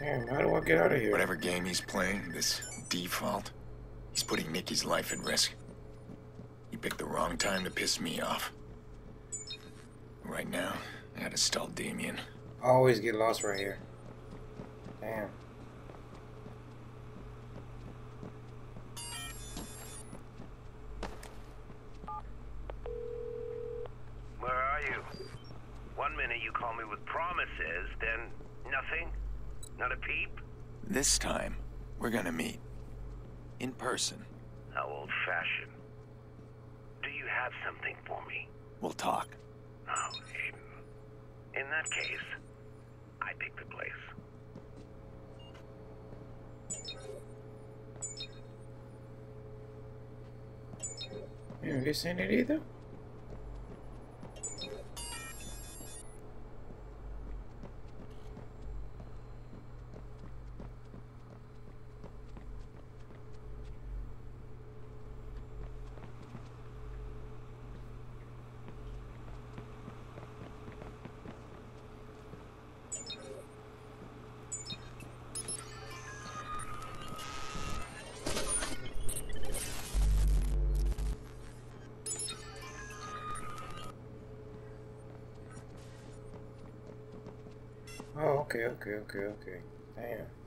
Damn, how do I get out of here? Whatever game he's playing, this Defalt, he's putting Nicky's life at risk. He picked the wrong time to piss me off. Right now, I gotta stall Damien. I always get lost right here. Damn. Where are you? One minute you call me with promises, then nothing? Not a peep? This time, we're gonna meet. In person. How old-fashioned. Do you have something for me? We'll talk. Oh, Aiden. In that case, I pick the place. You haven't seen it either? Okay, okay, okay, okay. Damn.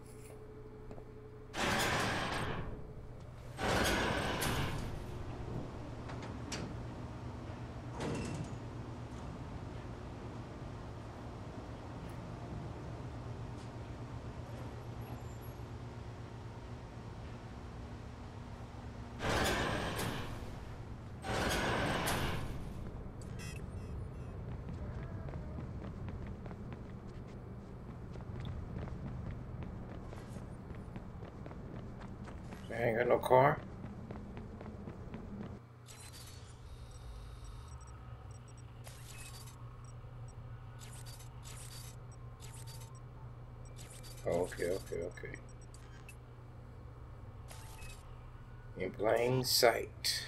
I ain't got no car. Okay, okay, okay. In plain sight.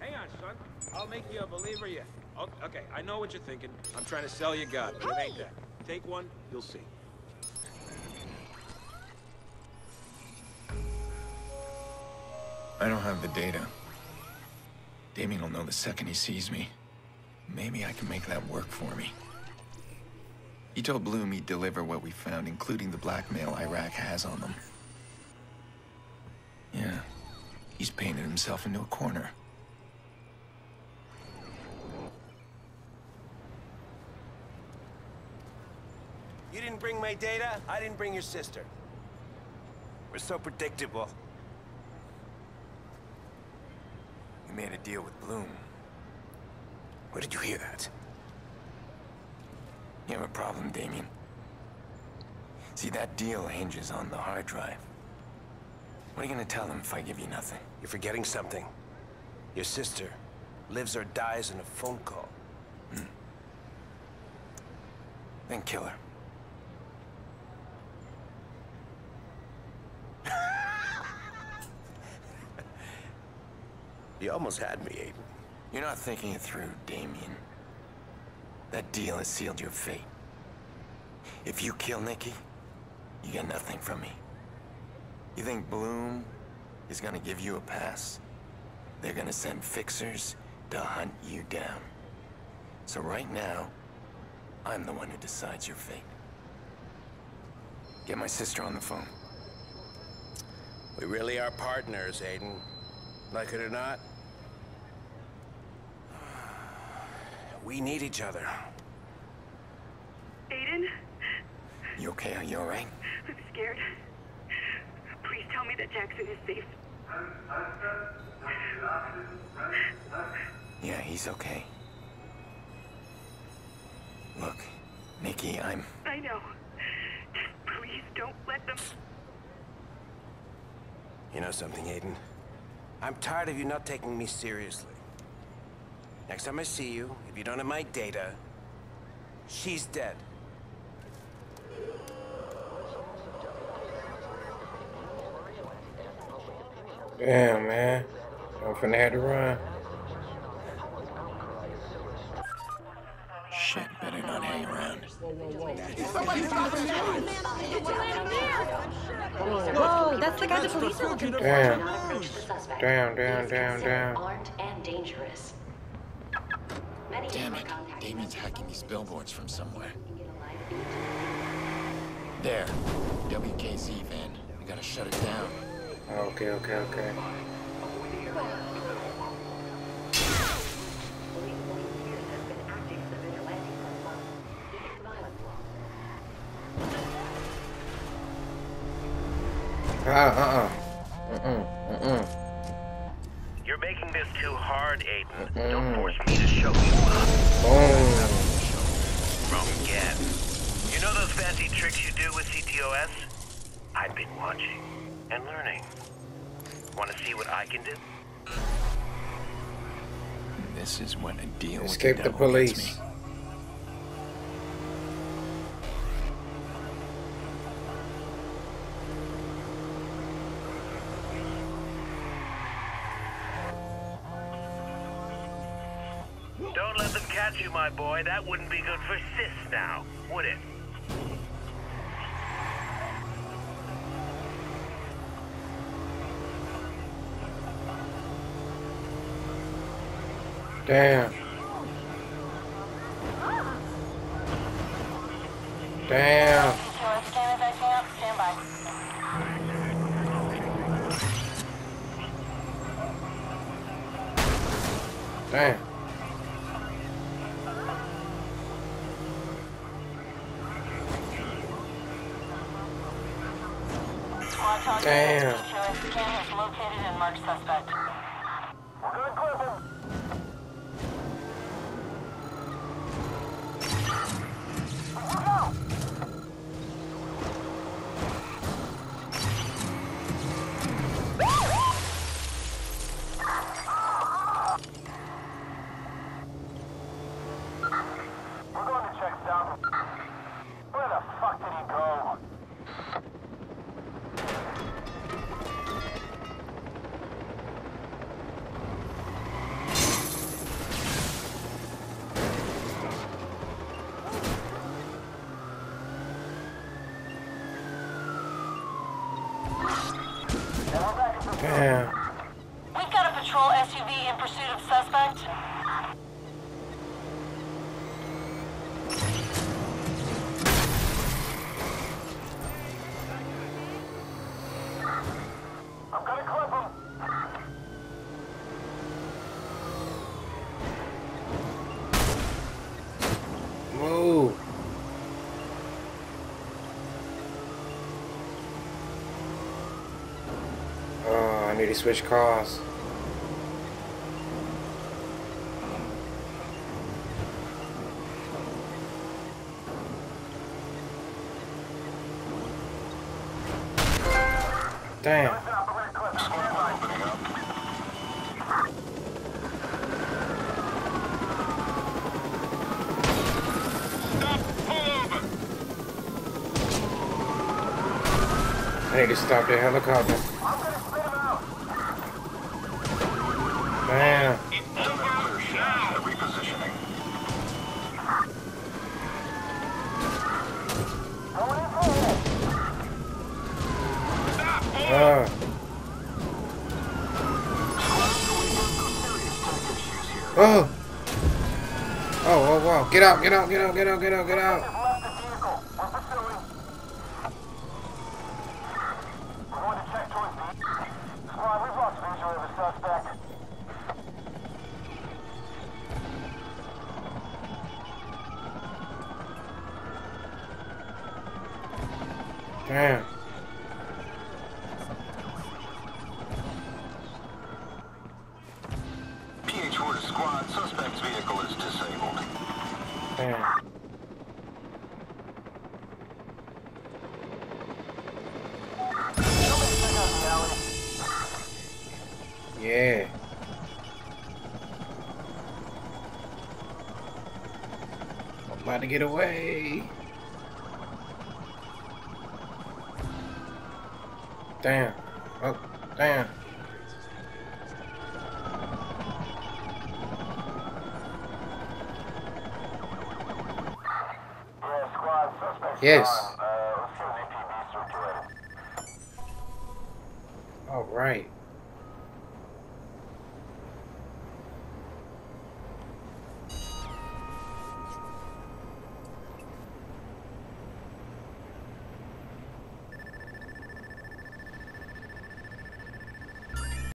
Hang on, son. I'll make you a believer yet. Okay, I know what you're thinking. I'm trying to sell you God, but it ain't that. Take one, you'll see. I don't have the data. Damien will know the second he sees me. Maybe I can make that work for me. He told Blume he'd deliver what we found, including the blackmail Iraq has on them. Yeah, he's painted himself into a corner. You didn't bring my data, I didn't bring your sister. We're so predictable. We made a deal with Blume. Where did you hear that? You have a problem, Damien. See, that deal hinges on the hard drive. What are you gonna tell them if I give you nothing? You're forgetting something. Your sister lives or dies in a phone call. Hmm. Then kill her. You almost had me, Aiden. You're not thinking it through, Damien. That deal has sealed your fate. If you kill Nicky, you get nothing from me. You think Blume is gonna give you a pass? They're gonna send fixers to hunt you down. So right now, I'm the one who decides your fate. Get my sister on the phone. We really are partners, Aiden. Like it or not. We need each other. Aiden, You okay? Are you alright? I'm scared. Please tell me that Jackson is safe. Yeah, he's okay. Look, Nicky, I'm... I know. Just please don't let them. You know something, Aiden? I'm tired of you not taking me seriously. Next time I see you, if you don't have my data, she's dead. Damn, man. I'm finna have to run. Shit, better not hang around. Whoa, that's the guy the police are looking for. Damn. Approach the suspect. Down, down, down, down. Armed and dangerous. Many Damn it. Damien's hacking these billboards from somewhere. can get a live feed. There. WKZ van. We gotta shut it down. Okay, okay, okay. Police believe Pearce has been acting as a vigilante for a month. Seeking violence law. Ah, uh-uh. Mm-mm, mm-mm. You're making this too hard, Aiden. Mm. Don't force me to show you up. Boom. Wrong again. You know those fancy tricks you do with CTOS? I've been watching and learning. Want to see what I can do? This is what a deal Escape with the the devil gets police. Let them catch you, my boy. That wouldn't be good for Sis now, would it? Damn. Damn. Damn. Damn. located and marked suspect. We're Damn. Him. Stand by. I need to stop the helicopter. I'm gonna spit him out. Uh, oh. Oh, oh, wow. Get out, get out, get out, get out, get out, get out. Damn. PH4 squad. Suspect's vehicle is disabled. Damn. Yeah. I'm about to get away. Damn. Oh, damn. Yes. All right.